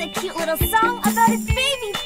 It's a cute little song about his baby